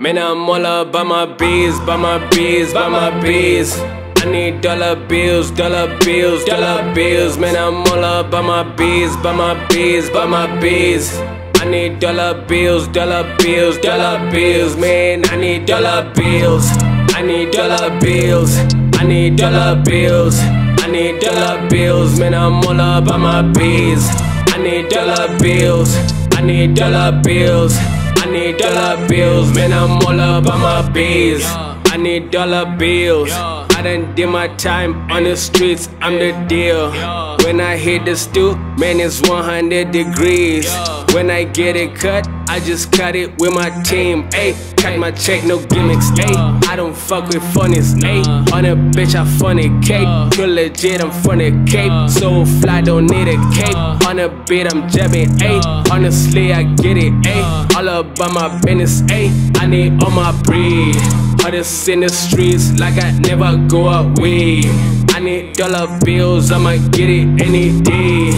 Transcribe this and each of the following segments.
Man, I'm all by my bees, by my bees, by my bees. I need dollar bills, dollar bills, dollar bills. Man, I'm all by my bees, by my bees, by my bees. I need dollar bills, dollar bills, dollar bills. Man, I need dollar bills. I need dollar bills. I need dollar bills. I need dollar bills. Man, I'm all by my bees. I need dollar bills. I need dollar bills. I need dollar bills. Man, I'm all by my bees. I need dollar bills. I done did my time on the streets, I'm the deal. When I hit the stoop, man, it's 100 degrees. When I get it cut, I just cut it with my team. Ayy, cut my check, no gimmicks. Ayy, I don't fuck with funnies. Ayy, on a bitch, I funny cape. Feel legit, I'm funny cape. So fly, don't need a cape. On a beat, I'm jabbing. Ayy, honestly, I get it. Ayy, all about my business. Ayy, I need all my breed. Hardest in the streets, like I never go away. Dollar bills, I'ma get it any day.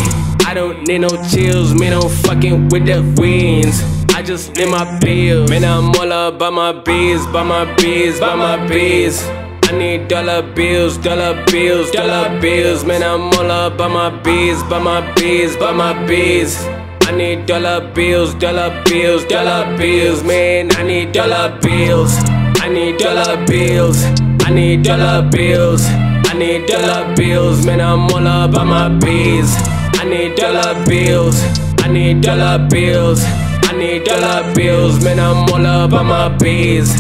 I don't need no chills, man, I'm fucking with the winds. I just need my bills. Man, I'm all by my bees, by my bees, by my bees. I need dollar bills, dollar bills, dollar bills. Man, I'm all by my bees, by my bees, by my bees. I need dollar bills, dollar bills, dollar bills. Man, I need dollar bills. I need dollar bills. I need dollar bills. I need dollar bills. Man, I'm all up by my bees. I need dollar bills. I need dollar bills. I need dollar bills. Man, I'm all up by my bees.